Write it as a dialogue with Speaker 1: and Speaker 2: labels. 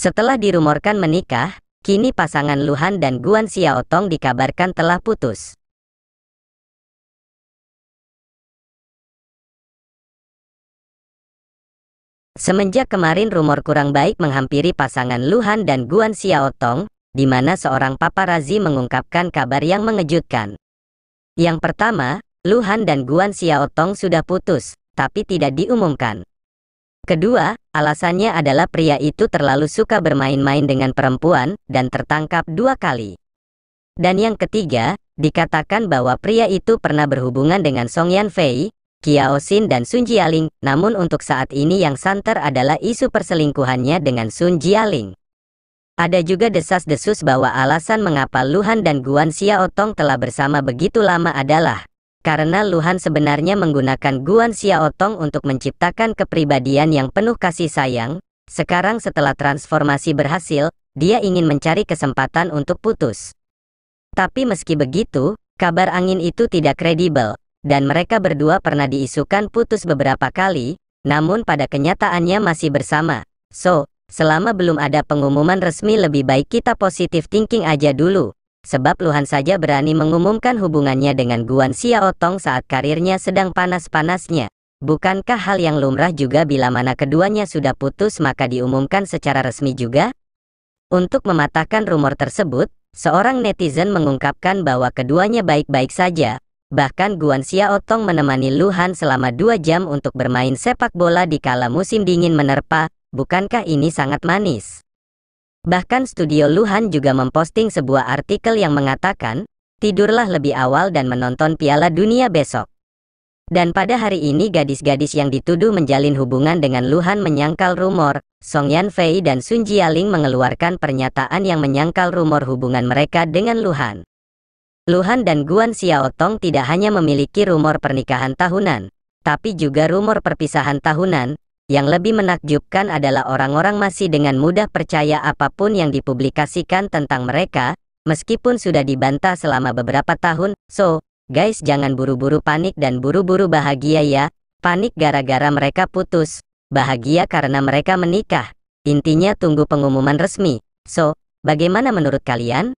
Speaker 1: Setelah dirumorkan menikah, kini pasangan Luhan dan Guan Xiaotong dikabarkan telah putus. Semenjak kemarin rumor kurang baik menghampiri pasangan Luhan dan Guan Xiaotong, di mana seorang paparazi mengungkapkan kabar yang mengejutkan. Yang pertama, Luhan dan Guan Xiaotong sudah putus, tapi tidak diumumkan. Kedua, alasannya adalah pria itu terlalu suka bermain-main dengan perempuan dan tertangkap dua kali. Dan yang ketiga, dikatakan bahwa pria itu pernah berhubungan dengan Song Yan Fei, Kiao Xin dan Sun Jialing, namun untuk saat ini yang santer adalah isu perselingkuhannya dengan Sun Jialing. Ada juga desas-desus bahwa alasan mengapa Luhan dan Guan Xiaotong telah bersama begitu lama adalah karena Luhan sebenarnya menggunakan Guan Xiaotong untuk menciptakan kepribadian yang penuh kasih sayang. Sekarang setelah transformasi berhasil, dia ingin mencari kesempatan untuk putus. Tapi meski begitu, kabar angin itu tidak kredibel, dan mereka berdua pernah diisukan putus beberapa kali, namun pada kenyataannya masih bersama. So, selama belum ada pengumuman resmi lebih baik kita positif thinking aja dulu. Sebab Luhan saja berani mengumumkan hubungannya dengan Guan Xiaotong saat karirnya sedang panas-panasnya. Bukankah hal yang lumrah juga bila mana keduanya sudah putus maka diumumkan secara resmi juga? Untuk mematahkan rumor tersebut, seorang netizen mengungkapkan bahwa keduanya baik-baik saja, Bahkan Guan Xiaotong menemani Luhan selama dua jam untuk bermain sepak bola di kala musim dingin menerpa, bukankah ini sangat manis? Bahkan studio Luhan juga memposting sebuah artikel yang mengatakan, tidurlah lebih awal dan menonton Piala Dunia besok. Dan pada hari ini gadis-gadis yang dituduh menjalin hubungan dengan Luhan menyangkal rumor, Song Yan Fei dan Sun Jialing mengeluarkan pernyataan yang menyangkal rumor hubungan mereka dengan Luhan. Luhan dan Guan Xiaotong tidak hanya memiliki rumor pernikahan tahunan, tapi juga rumor perpisahan tahunan. Yang lebih menakjubkan adalah orang-orang masih dengan mudah percaya apa pun yang dipublikasikan tentang mereka, meskipun sudah dibantah selama beberapa tahun. So, guys jangan buru-buru panik dan buru-buru bahagia ya. Panik gara-gara mereka putus, bahagia karena mereka menikah. Intinya tunggu pengumuman resmi. So, bagaimana menurut kalian?